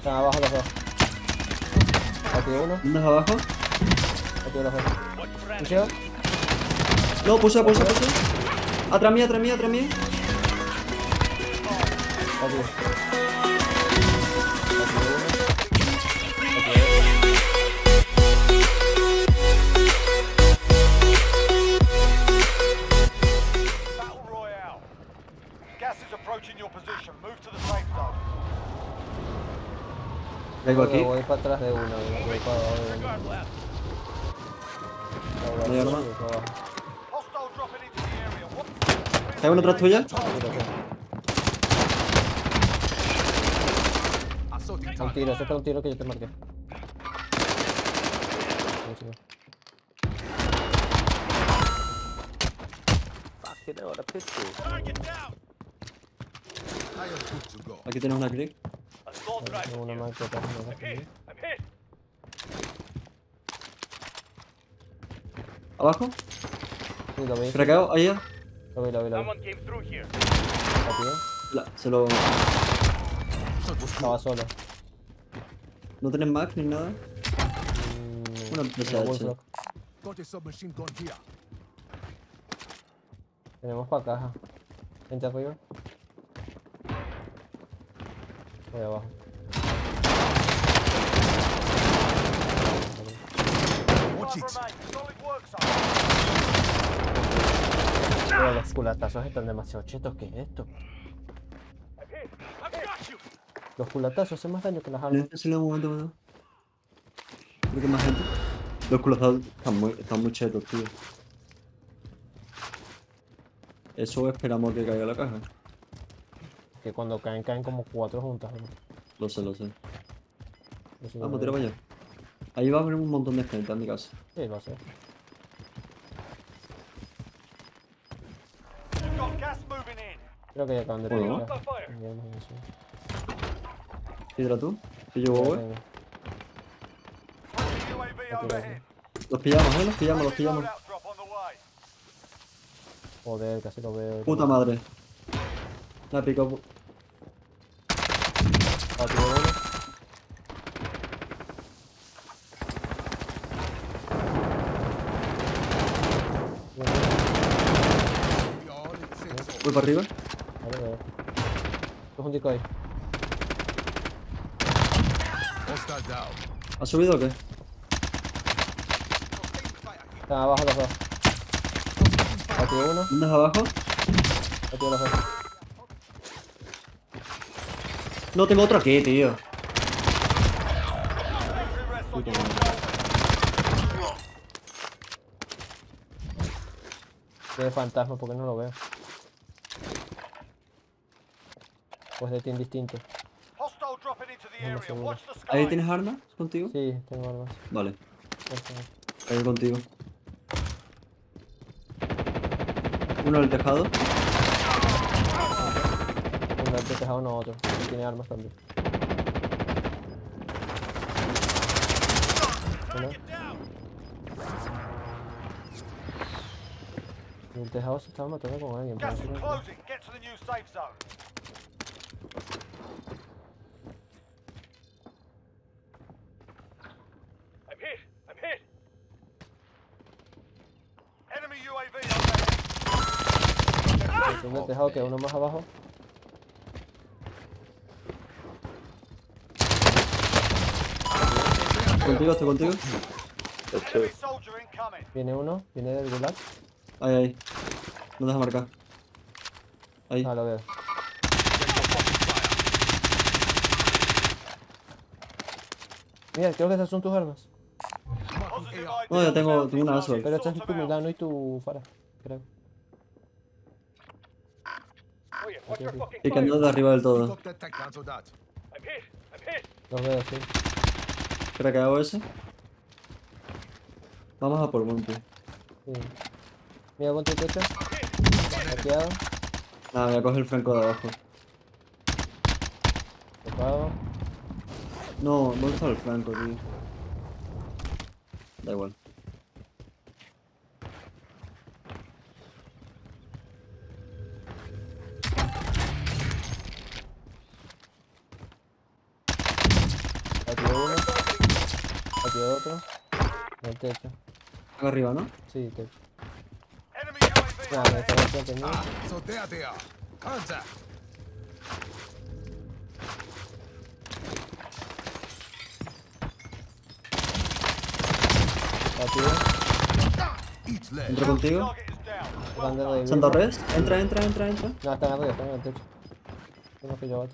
Están abajo los dos. Aquí uno, ¿Dónde es abajo? aquí los dos. ¿Pusheo? No, pusa, pusa, pusa. Atrás mía, atrás mía, atrás mía. Aquí. Battle Vengo aquí. Voy para atrás de uno. Voy para abajo de uno. Ahora, No hay arma. ¿Hay una atrás tuya? Un tiro, ese fue un tiro que yo te marqué. Aquí tienes una crick. Tengo una más que más. ¿Abajo? Sí, lo vi. ¿Craqueado? Ahí ya. Lo vi, lo vi, lo vi. La- se lo... Estaba solo. ¿No tienes max ni nada? Mm, Una PSH. Tenemos para caja. Gente arriba. Voy abajo. Watch it. Pero los culatazos están demasiado chetos. ¿Qué es esto? Los culatazos hacen más daño que las armas. Silencio, un momento, momento. Creo que más gente. Los colocados están muy, están muy chetos, tío. Eso esperamos que caiga la caja. Que cuando caen, caen como cuatro juntas. ¿no? Lo sé, lo sé. Eso Vamos, tira para allá. Ahí va a haber un montón de gente en mi casa. Sí, gas moving in. Creo que ya acaban de Bueno. pegar. Miremos en eso. Tira tú. Que yo voy. Los pillamos, eh. Los pillamos, los pillamos. Joder, casi lo veo. Puta madre. La pico. pu- Rápido uno. Voy para arriba. Vale. Coge un decoy. Hostile down. ¿Ha subido o qué? Están abajo los dos. Aquí uno. ¿Dónde es abajo? Aquí dos. No tengo otro aquí, tío. Shoulders. Tiene fantasma porque no lo veo. Pues de ti indistinto. Hostile dropping into the No lo area. seguro. Watch the sky. ¿Ahí tienes armas contigo? Sí, tengo armas. Vale, caigo contigo. Uno en el tejado. Uno de tejado, no otro. Tiene armas también. Uno. El tejado se estaba matando con alguien. pero Gas no is sé con quién. closing. Get to the new safe zone. I'm hit. I'm hit. Enemy UAV overhead. El tejado que uno más abajo. Contigo, estoy contigo. Viene uno, viene del gulag. Ahí, ahí. No deja marcar. Ahí. Ah, lo veo. Mira, creo que esas son tus armas. No, ya tengo- tengo una Assault. Pero esta es tu. Milano y tu Fara, creo. Y fire. camino de arriba del todo. Los veo, sí. ¿Espera que hago ese? Vamos a por monte. sí. Mira tu techo. Hackeado. Nada, voy a coger el franco de abajo. Tocado. No, ¿dónde está el franco, tío? Da igual. Batido otro. En el techo. Acá arriba, ¿no? Sí, techo. Mío. Ah, so there they are. Contact. Entro contigo. Res. Entra, entra, entra, entra. No, están arriba, están en el techo. Tengo que yo a.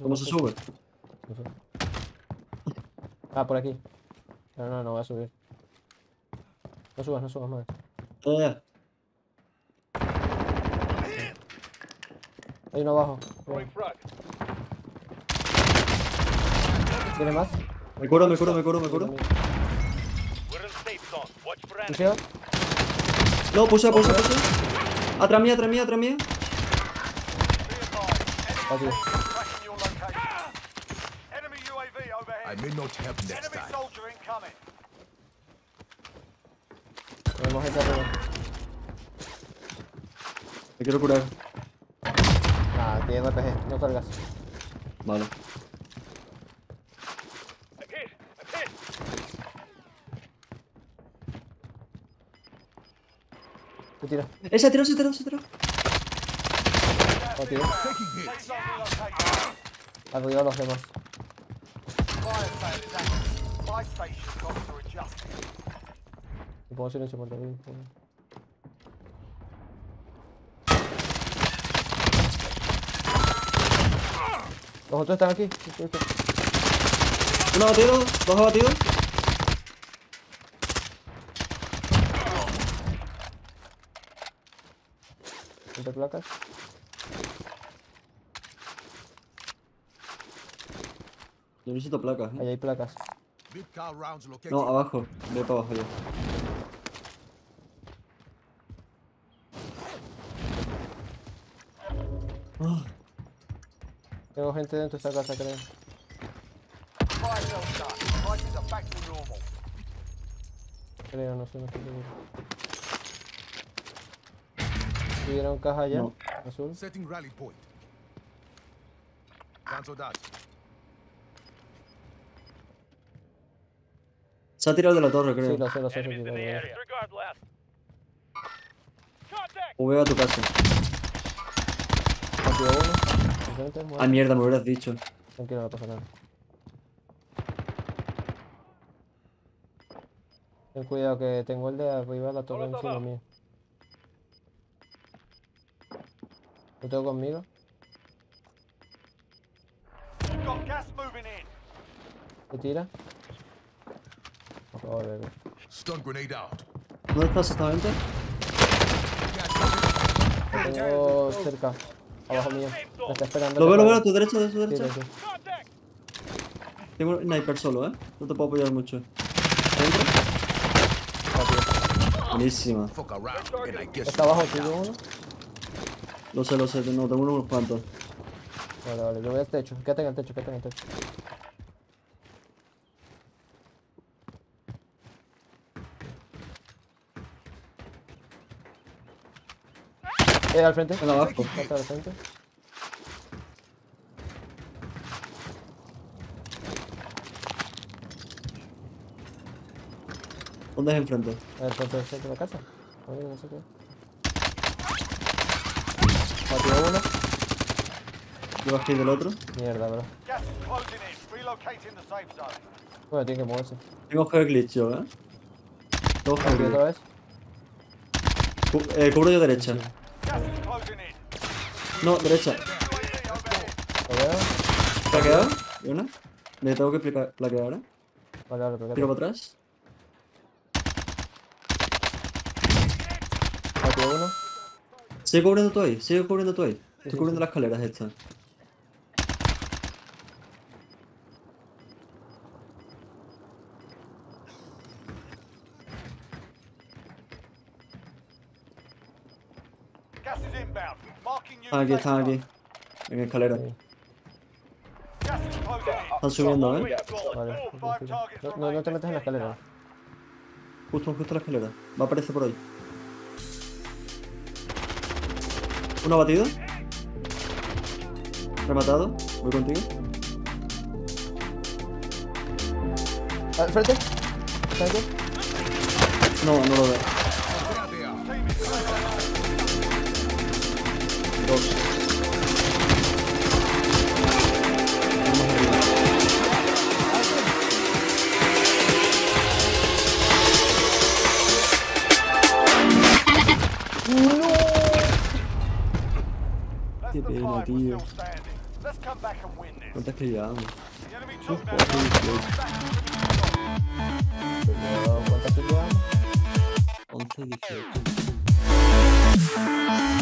¿Cómo se sube? No sé. Ah, por aquí. No, no, no voy a subir. No subas, no subas más. Ya. Hay uno abajo. ¿Tiene más? Me curo, me curo, me curo, me curo. ¿Puseo? No, puse, puse, puse. Atrás mía, atrás mía, atrás mía advised. Batido. Enemy team tracking your location. Enemy UAV I may not help next Enemy soldier incoming. Tenemos gente arriba. Me quiero curar. Ah, tiene RPG, no salgas. Vale. ¿Qué tira? ¡Eh, se ha tirado, se ha tirado, se ha tirado! Arriba los demás. पहुंच रहे चमड़ रहे हैं तो होता था कि ना दे दो बहुत दे दो Good luck, guys. Yo necesito placas, Ahí ¿eh? hay placas. No, abajo. Ve para abajo ya. Tengo gente dentro de esta casa, creo. Creo, no sé, no estoy seguro. ¿Tuvieron caja allá? No. Azul. Setting rally point. Cancel that. Se ha tirado de la torre, Sí, creo. lo sé, lo sé. sí, sí, lo veo a tu casa. Uno. Enfrente, muerto. Ah, mierda, me hubieras dicho. Tranquilo, no pasa nada. Ten cuidado que tengo el de arriba la torre encima mío. ¿Lo tengo conmigo? ¿Te tira? Bebé. Stun grenade out. ¿Dónde estás exactamente? Lo tengo cerca. Abajo mío. Me está esperando. Lo veo, lo veo, a tu derecha, a tu derecha. sí, sí. Contact. Tengo un sniper solo, ¿eh? No te puedo apoyar mucho. Buenísima. Está abajo, tuyo uno. Lo sé, lo sé. No, tengo unos cuantos. Vale, vale, yo voy al techo. Quédate en el techo, quédate en el techo. Eh, al frente. En abajo. Está al frente. ¿Dónde es enfrente? Al frente del centro de la casa. Oye, no sé qué. Batido uno. Yo bajé del otro. Mierda, bro. Bueno, tiene que moverse. Tengo hair glitch yo, ¿eh? Tengo otra glitch. vez. Cu- eh, cubro yo derecha. In. No, derecha. Lo veo. ¿Plaqueado? ¿Y una? Me tengo que plaquear, ¿eh? Vale, vale, pero Tiro para atrás. Batido uno. Sigue cubriendo tú ahí, sigue cubriendo tú ahí. Sí, Estoy sí, cubriendo sí. las escaleras estas. Gas is inbound. Marking you. Están aquí, están aquí. En escalera. Están subiendo, ¿eh? Vale. No, no, te metas en la escalera. Justo, justo en la escalera. Va a aparecer por ahí. Uno batido. Rematado. Voy contigo. Al frente. ¿Está aquí? No, no lo veo. And win this. ¿Cuántas que llevamos? The enemy Uf, took that cuatro, zone. dieciocho. Back to the Música